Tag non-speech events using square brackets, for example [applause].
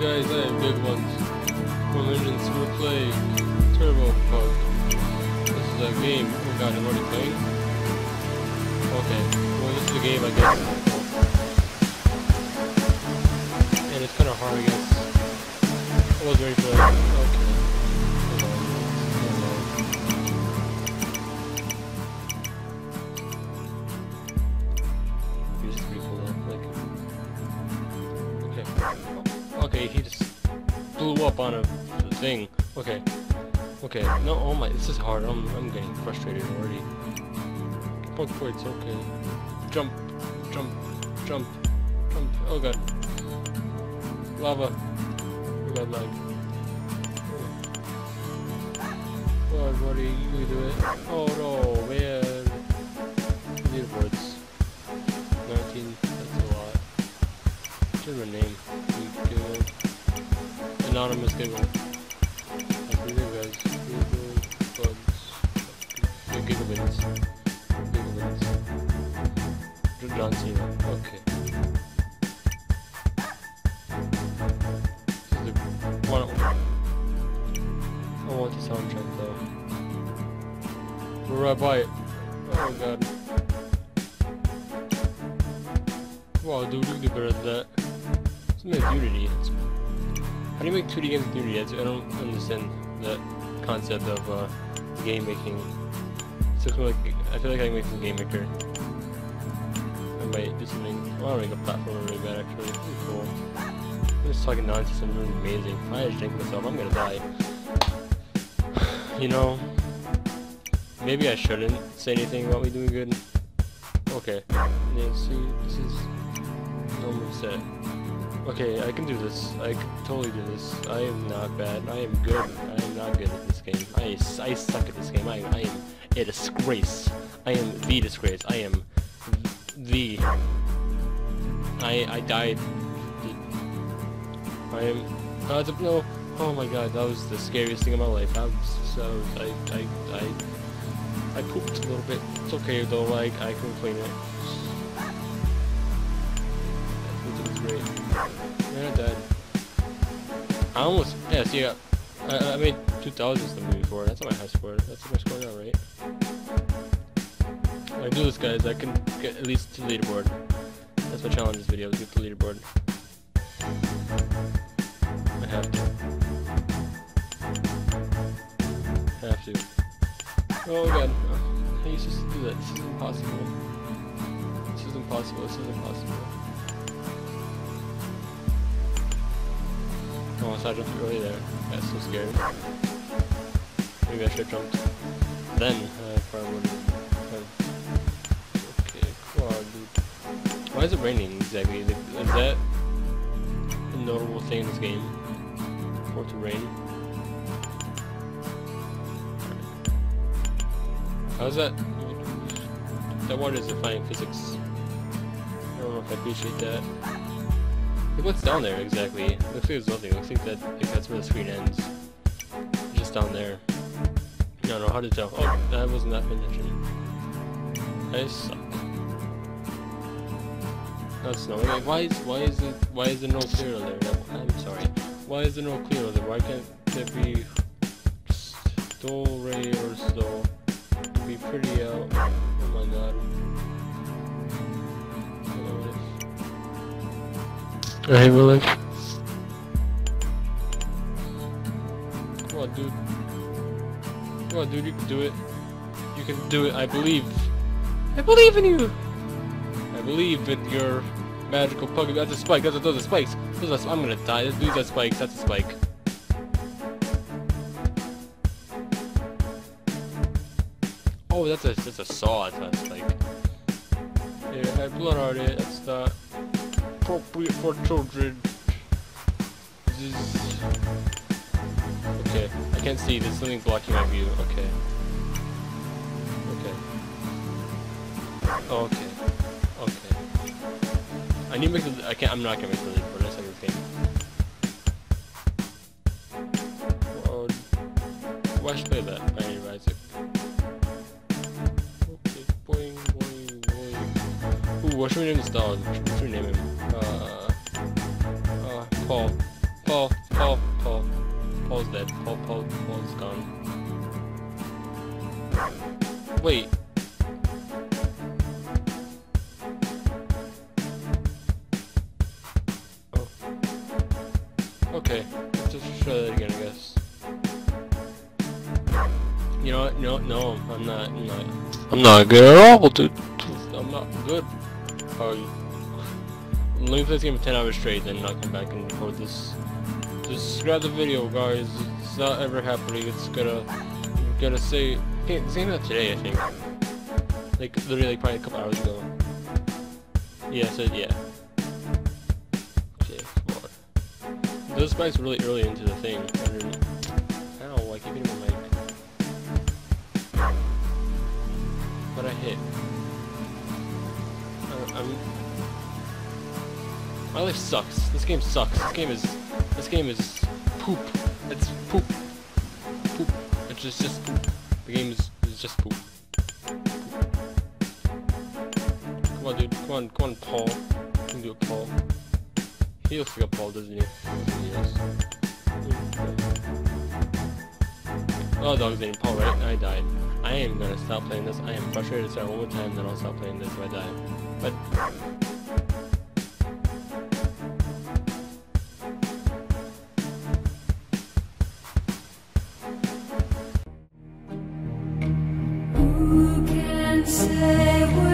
guys, I have Big Ones from Engine Super Plague Turbo Pug. This is a game. Oh god, I'm already playing? Okay, well this is a game I guess. And it's kinda hard I guess. I wasn't ready for that. Okay. Cool though, like Okay. Okay, he just blew up on a thing. Okay. Okay. No, oh my, this is hard. I'm, I'm getting frustrated already. Oh, Bug points, okay. Jump, jump, jump, jump. Oh god. Lava. Oh god, lag. God, what are you doing? Oh no, man. Leaderboards. 19, that's a lot. Should have a name. Anonymous Giggle. Like, we think guys. Giggle bugs. G- Gigglebuns. Gigglebuns. John Cena. Okay. One. I want the soundtrack though. We're right by it. Oh god. Wow, dude, you do better than that. Let's make Unity. It's, how do you make 2D games with Unity? That's- I don't understand that concept of uh, game making. So like, I feel like I can make some game maker. I might do something. I want to make a platformer really bad actually. It'd be cool. I'm just talking nonsense. I'm really amazing. If I just drink myself, I'm gonna die. [sighs] you know, maybe I shouldn't say anything about me doing good. Okay. Yeah, see, this is normal set. Okay, I can do this. I can totally do this. I am not bad. I am good. I am not good at this game. I, I suck at this game. I, I am a disgrace. I am the disgrace. I am the... I, I died. I am... Uh, no. Oh my god, that was the scariest thing in my life. I was so... I, I, I... I pooped a little bit. It's okay though, like, I can clean it. Great. Yeah, I died. I almost, yeah, see, I, I, I made 2,000s the movie before. That's not my high score. That's my score now, right? I do this, guys, I can get at least to the leaderboard. That's my challenge this video, is get the leaderboard. I have to. Have to. Oh god. I used to do that. This is impossible. This is impossible. This is impossible. Oh, so I jumped early there. Got so scared. Maybe I should have jumped then. I probably wouldn't have. Okay, quad. Why is it raining exactly? Is that a notable thing in this game? For it to rain? How's that? That water is defying physics. I don't know if I appreciate that. Like, what's down there exactly? Looks like there's nothing. Looks like that like that's where the screen ends. Just down there. I don't know how to tell. Oh, that wasn't that attention. I suck. That's snowing. Like, why is why is it why is there no clear there? No, I'm sorry. Why is there no clear there? Why can't there be Sto Ray or Sto? It'd be pretty out. Oh my god. I hate my life. Come on, dude. Come on, dude, you can do it. You can do it, I believe. I believe in you! I believe in your magical pug. That's a spike, that's a, those are spikes. Those are, I'm gonna die. This dude's a spike, that's a spike. Oh, that's a, that's a saw, that's a spike. Yeah, I blood art it, that's not appropriate for children. Okay, I can't see. There's something blocking my view. Okay. Okay. Okay. Okay. I need to make the. I can't. I'm not gonna make the lead what should we name this dog? What should we name him? Uh. Uh. Paul. Paul, Paul, Paul. Paul's dead. Paul, Paul, Paul's gone. Wait. Oh. Okay, let's just try that again, I guess. You know what? No, no, I'm not. I'm not. I'm not good at all, dude. I'm not good. Oh, let me play this game for 10 hours straight, then I'll come back and record this. Just grab the video, guys. It's not ever happening. It's gonna, gonna say. Came out today, I think. Like literally, like probably a couple hours ago. Yeah, so, yeah. Okay, come on. Those spikes really early into the thing. Ow! I keep hitting my mic. But I hit. I'm. My life sucks. This game sucks. This game is. This game is poop. It's poop. Poop. It's just just poop. The game is, is just poop. Come on, dude. Come on, come on, Paul. You can do it, Paul. He looks like a Paul, doesn't he? Yes. Oh, dog's name Paul, right? I died. I am gonna stop playing this. I am frustrated. Start one more time, then I'll stop playing this if I die. But Who can say